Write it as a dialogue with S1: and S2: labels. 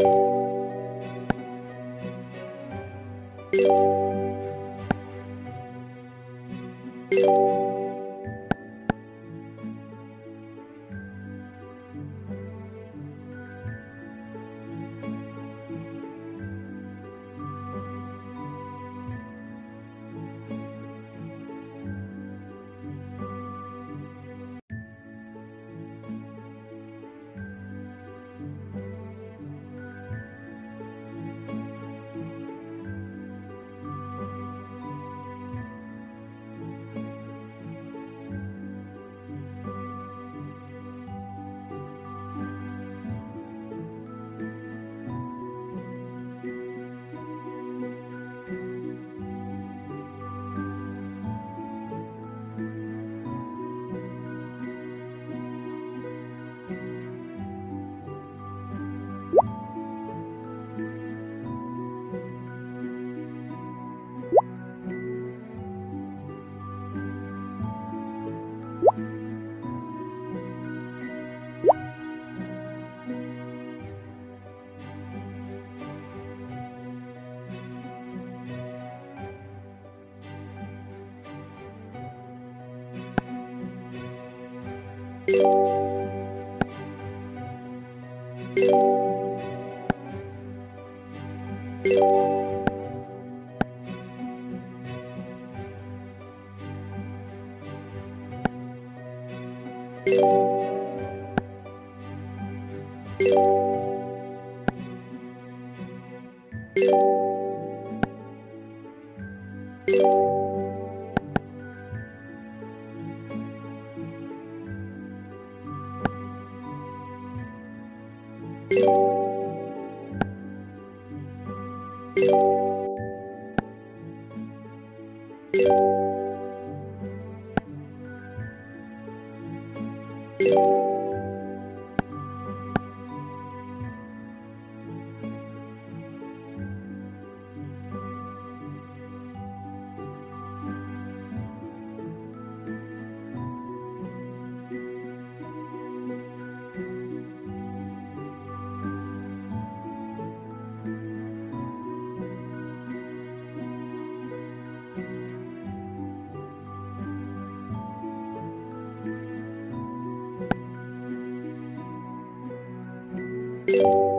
S1: Thank you. you Thank you you.